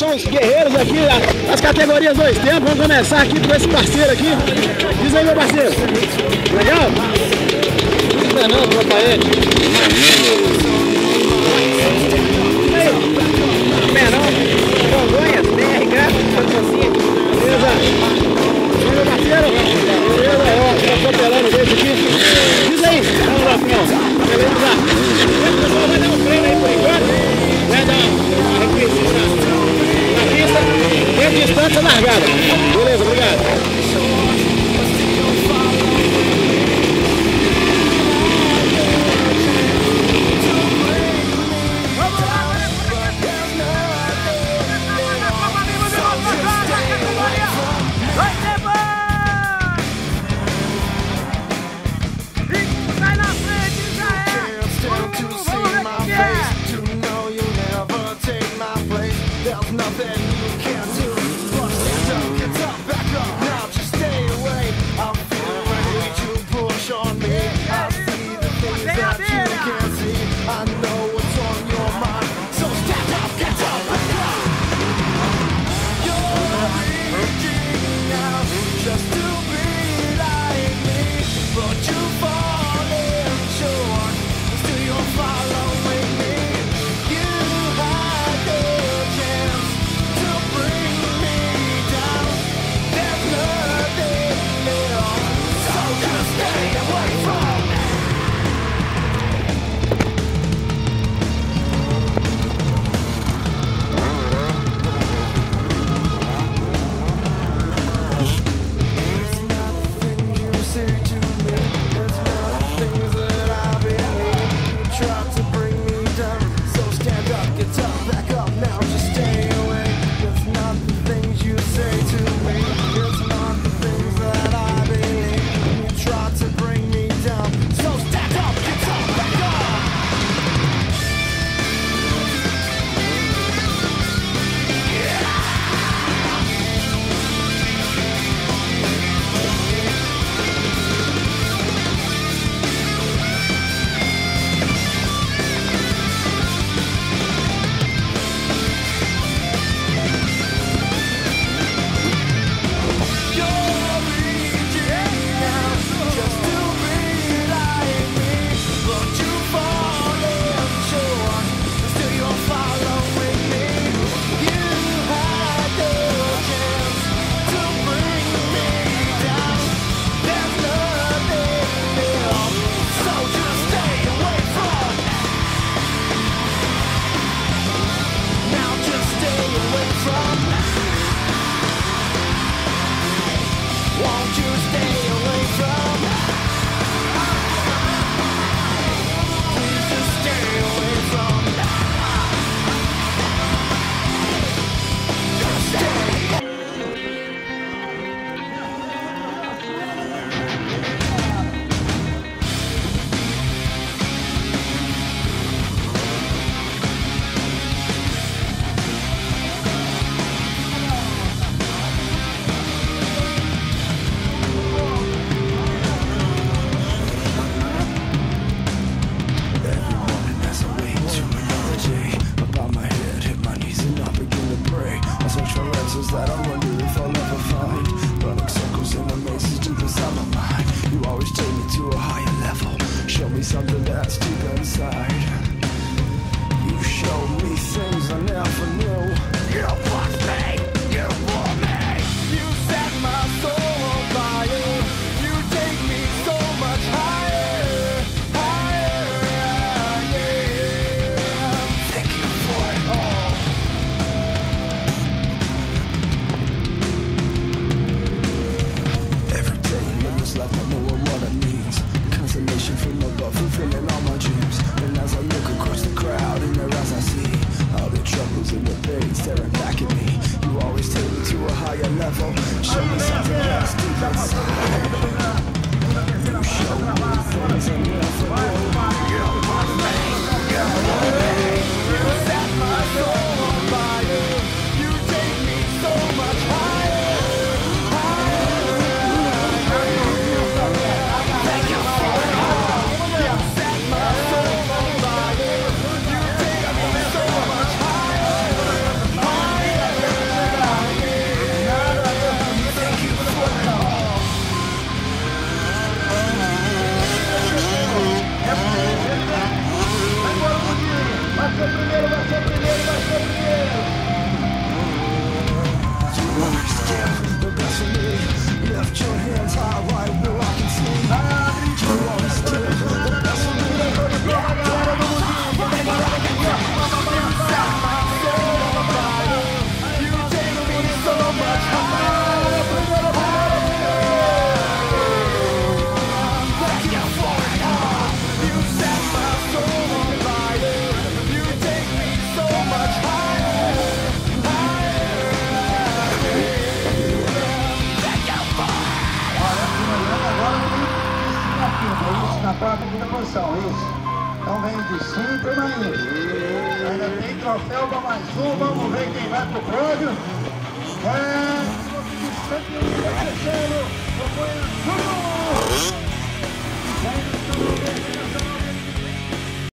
são os guerreiros aqui, as categorias dois tempos. Vamos começar aqui com esse parceiro aqui. Diz aí, meu parceiro. Legal? Fernando, é meu pai. Fernando, Congonhas. distância largada. Beleza, obrigado. inside. Vem de cinco. Ainda tem troféu para mais um. Vamos ver quem vai pro pódio. É. Terceiro. Foi Arthur. Vem no